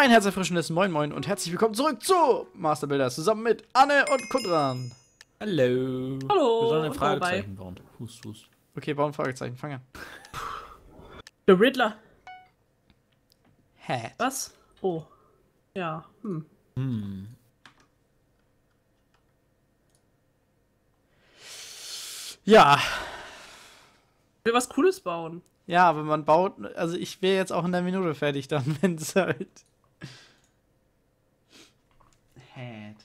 Ein herzerfrischendes Moin Moin und herzlich willkommen zurück zu Masterbuilder zusammen mit Anne und Kudran. Hallo. Hallo, Wir sollen ein Fragezeichen bauen. Hust, hust. Okay, bauen Fragezeichen, fang an. Der Riddler. Hat. Was? Oh. Ja. Hm. Hm. Ja, Ich will was Cooles bauen. ja, aber man baut, also ich wäre jetzt auch in der Minute fertig dann, wenn es halt. Hat.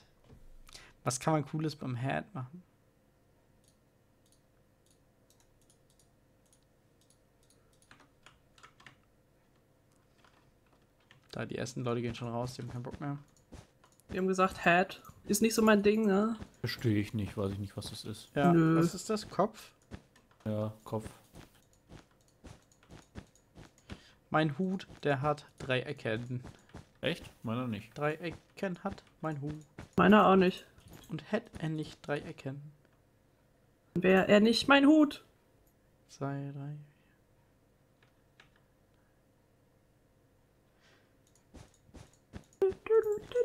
Was kann man Cooles beim Hat machen? Da, die ersten Leute gehen schon raus, die haben keinen Bock mehr. Wir haben gesagt, Hat ist nicht so mein Ding, ne? Verstehe ich nicht, weiß ich nicht, was das ist. Ja, Nö. was ist das? Kopf? Ja, Kopf. Mein Hut, der hat drei Ecken. Echt? Meiner nicht. Drei Ecken hat mein Hut. Meiner auch nicht. Und hätte er nicht drei Ecken. Wäre er nicht mein Hut. Zwei, drei.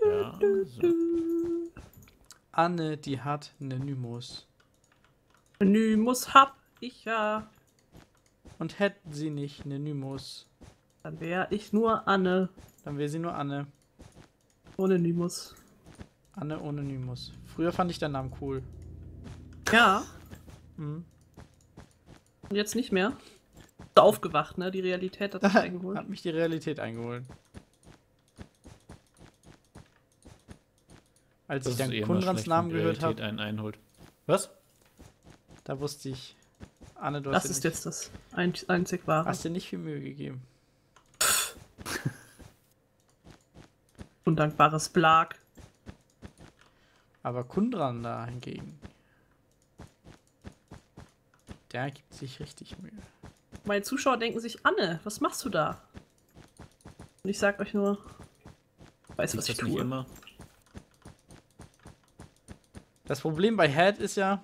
Ja, so. Anne, die hat ne Nymus. Nymus hab ich ja. Und hätten sie nicht ne Nymus, Dann wäre ich nur Anne. dann wäre sie nur Anne. Ohne Nymus. Anne ohne Nymus. Früher fand ich den Namen cool. Ja. Mhm. Und jetzt nicht mehr. Ist aufgewacht, ne? Die Realität hat sich eingeholt. Hat mich die Realität eingeholt. Als Das ich dann eh Kundrans Namen gehört Realität habe, einen einholt. Was? da wusste ich, Anne, du Das hast, dir ist jetzt das ein einzig wahre. hast dir nicht viel Mühe gegeben. Undankbares Blag. Aber Kundran da hingegen, der gibt sich richtig Mühe. Meine Zuschauer denken sich, Anne, was machst du da? Und ich sag euch nur, weiß, was ich tue. immer? Das Problem bei Head ist ja,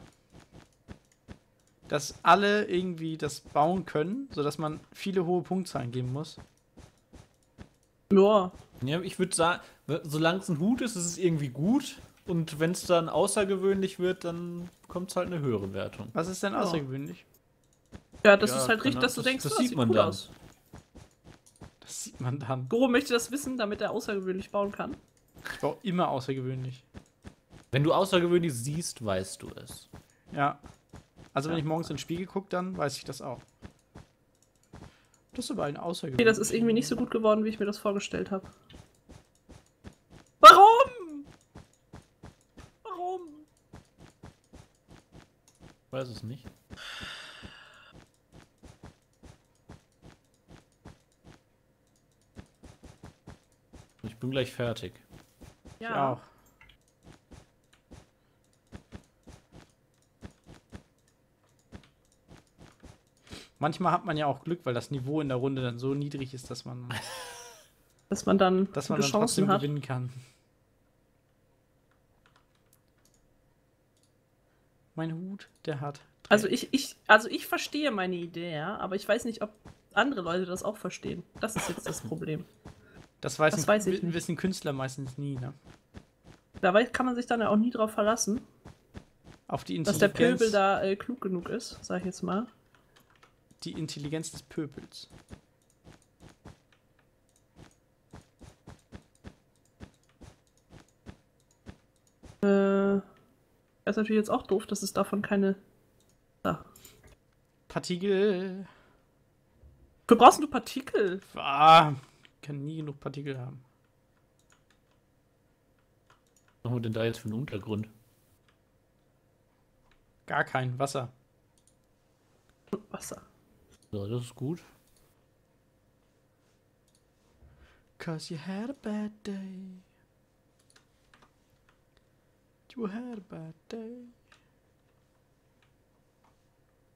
dass alle irgendwie das bauen können, sodass man viele hohe Punktzahlen geben muss. Ja, Ja, ich würde sagen, solange es ein Hut ist, ist es irgendwie gut. Und wenn es dann außergewöhnlich wird, dann bekommt es halt eine höhere Wertung. Was ist denn außergewöhnlich? ja, das Ja, ist halt richtig, dass du Ahnung, denkst, das- das oh, sieht man cool dann. aus. Das sieht man dann. Goro möchte das wissen, damit er außergewöhnlich bauen kann. Ich baue immer außergewöhnlich. Wenn du außergewöhnlich siehst, weißt du es. Ja. Also wenn Ja. ich morgens ins Spiegel gucke, dann weiß ich das auch. Das ist aber ein außergewöhnlich. Okay, das ist irgendwie nicht so gut geworden, wie ich mir das vorgestellt habe. Weiß es nicht. Ich bin gleich fertig. Ich auch. Manchmal hat man ja auch Glück, weil das Niveau in der Runde dann so niedrig ist, dass man, Dass man dann dass man dann trotzdem Chancen hat. gewinnen kann. Mein Hut, der hat. drei- Also ich, ich, also ich verstehe meine Idee, ja, aber ich weiß nicht, ob andere Leute das auch verstehen. Das ist jetzt das Problem. das weiß, das ein, weiß ich wissen Künstler meistens nie, ne? Dabei kann man sich dann ja auch nie drauf verlassen, Auf die dass der Intelligenz, Pöbel da äh, klug genug ist, sag ich jetzt mal. die Intelligenz des Pöbels. Das ist natürlich jetzt auch doof, dass es davon keine. Da. Partikel. Wofür brauchst du Partikel? Ah, kann nie genug Partikel haben. Was haben wir denn da jetzt für einen Untergrund? Gar kein Wasser. Wasser. So, das ist gut. Cause you had a bad day. You had a bad day.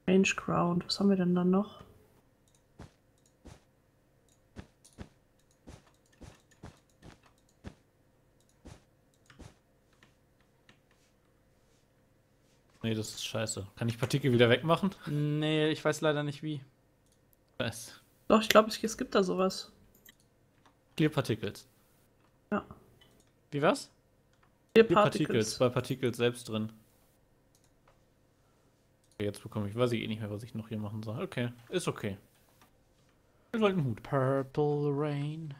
Range Ground. Was haben wir denn dann noch? Nee, das ist scheiße. Kann ich Partikel wieder wegmachen? Nee, ich weiß leider nicht wie. Was? Doch, ich glaube, es, es gibt da sowas. Clear Particles. Ja. Wie was? Vier Particles, Particles. bei Particles selbst drin. Okay, Jetzt bekomme ich, weiß ich eh nicht mehr, was ich noch hier machen soll. Okay, ist okay. Ist halt ein Hut. Purple Rain.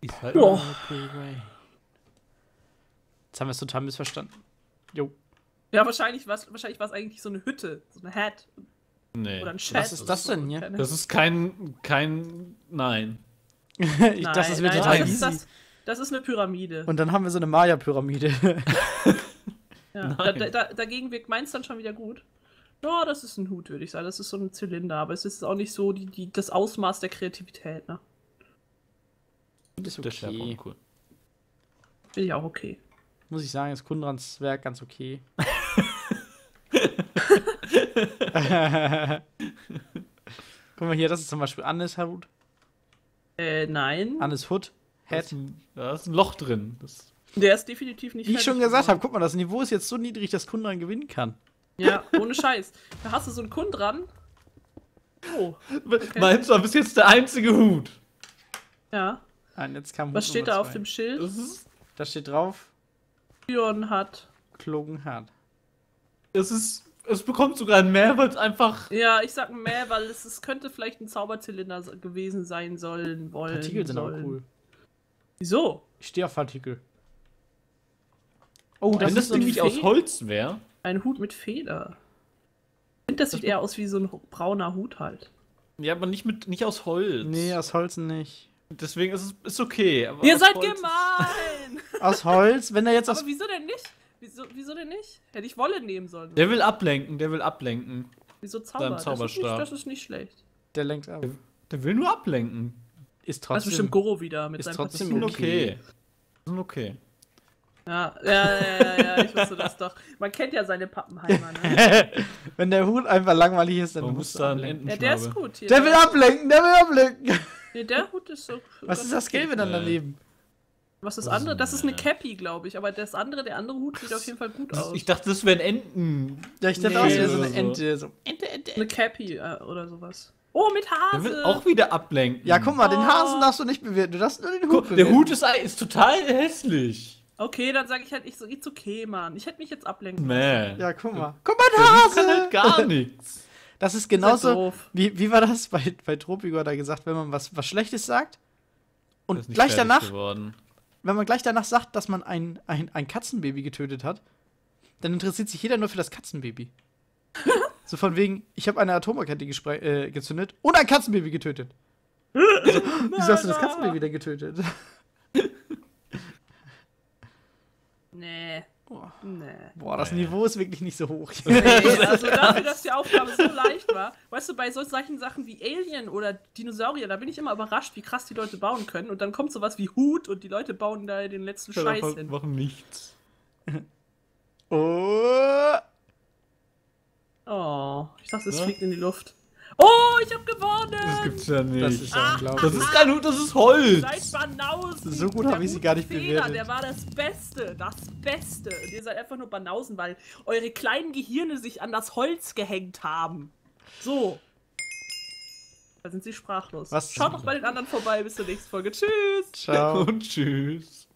Ist halt Ja. Purple Rain. Jetzt haben wir es total missverstanden. Jo. Ja, wahrscheinlich war es wahrscheinlich war's eigentlich so eine Hütte, so eine Hat Nee. oder ein Chat. Was ist das denn hier? Das ist kein, kein, nein. ich Nein, dachte, das wird nein, total easy. ist, das, das ist eine Pyramide. Und dann haben wir so eine Maya-Pyramide. Ja, da, da, da, dagegen wirkt meins dann schon wieder gut. Ja, das ist ein Hut, würde ich sagen. Das ist so ein Zylinder, aber es ist auch nicht so die, die, das Ausmaß der Kreativität, ne? das ist Der Sherpa, okay. cool. Finde ich auch okay. Muss ich sagen, ist Kundrans Werk ganz okay. Guck mal hier, das ist zum Beispiel Annes Hut. Äh, nein. Annes Hut. Da Head. ist ein, da ist ein Loch drin. Das, Der ist definitiv nicht Wie ich schon gesagt habe, guck mal, das Niveau ist jetzt so niedrig, dass Kundran gewinnen kann. Ja, ohne Scheiß. Da hast du so einen Kund dran. Oh, Meins war bis jetzt der einzige Hut. ja. Nein, jetzt kam Was Hut steht Nummer da auf zwei. dem Schild? Das ist, Da steht drauf, Pion hat. Klogen hart. das ist, es bekommt sogar einen mehr, weil es einfach. Ja, ich sag mehr, weil es, es könnte vielleicht ein Zauberzylinder gewesen sein sollen, wollen. Partikel sind aber sollen. cool. Wieso? Ich stehe auf Partikel. Oh, Wenn das das ist so ein nämlich aus Holz wäre. Ein Hut mit Feder. Ich finde, das sieht eher aus wie so ein brauner Hut halt. Ja, aber nicht, mit, nicht aus Holz. Nee, aus Holz nicht. Deswegen ist es ist okay. Aber Ihr seid Holz gemein! Aus Holz, wenn er jetzt aus. Aber wieso denn nicht? Wieso, wieso denn nicht? Hätte ich Wolle nehmen sollen. Der will ablenken, der will ablenken. Wieso Zauber? Das ist, nicht, Zauberstab. das ist nicht schlecht. Der lenkt ab. Der will nur ablenken. Ist Das ist trotzdem. bestimmt Goro wieder mit ist seinem trotzdem okay. Sind okay. Ja, ja, ja, ja, ja, ich wusste das doch. Man kennt ja seine Pappenheimer, ne? wenn der Hut einfach langweilig ist, dann Man musst muss du da einen. Ja, der ist gut hier. Der will ablenken, der will ablenken. Nee, der Hut ist so. Was ist das Gelbe dann daneben? Was ist das Das andere? Das ist eine Cappy, glaube ich. Aber das andere, der andere Hut sieht auf jeden Fall gut aus. Ich dachte, das wären Enten. Ja, ich dachte Nee. auch, es wäre so eine so. Ente. So. Ente, Ente. Eine Cappy äh, oder sowas. Oh, mit Der Hase! will auch wieder ablenken. Ja, guck mal, den Oh. Hasen darfst du nicht bewerten. Du darfst nur den Hut Guck, der. Hut ist, ist total hässlich. Okay, dann sage ich halt, ich so, it's okay, Mann. Ich hätte mich jetzt ablenken Nee. Ja, guck mal. Guck mal, der der Hut Hase. kann halt gar nichts. Das ist halt genauso. doof. Wie, wie war das bei, bei Tropico? Hat er gesagt, wenn man was, was Schlechtes sagt Der und ist nicht gleich danach, Geworden. wenn man gleich danach sagt, dass man ein, ein, ein Katzenbaby getötet hat, dann interessiert sich jeder nur für das Katzenbaby. so von wegen, ich habe eine Atomrakete äh, gezündet und ein Katzenbaby getötet. Also, wieso hast du das Katzenbaby denn getötet? Nee. Boah. Nee. Boah, das Nee. Niveau ist wirklich nicht so hoch. Nee, also dafür, dass die Aufgabe so leicht war. Weißt du, bei solchen Sachen wie Alien oder Dinosaurier, da bin ich immer überrascht, wie krass die Leute bauen können. Und dann kommt sowas wie Hut und die Leute bauen da den letzten Ja, Scheiß hin. machen nichts. oh. Oh, ich dachte, es Ja? fliegt in die Luft. Oh, ich hab gewonnen! Das gibt's ja nicht. Das ist ja unglaublich. Das ist kein Hut, das ist Holz. Seid Banausen! So gut Der hab ich sie gar nicht Feder, bewertet. Der war das Beste, das Beste. Und ihr seid einfach nur Banausen, weil eure kleinen Gehirne sich an das Holz gehängt haben. So. Da sind sie sprachlos. Was? Schaut doch bei den anderen vorbei. Bis zur nächsten Folge. Tschüss! Ciao. Und tschüss.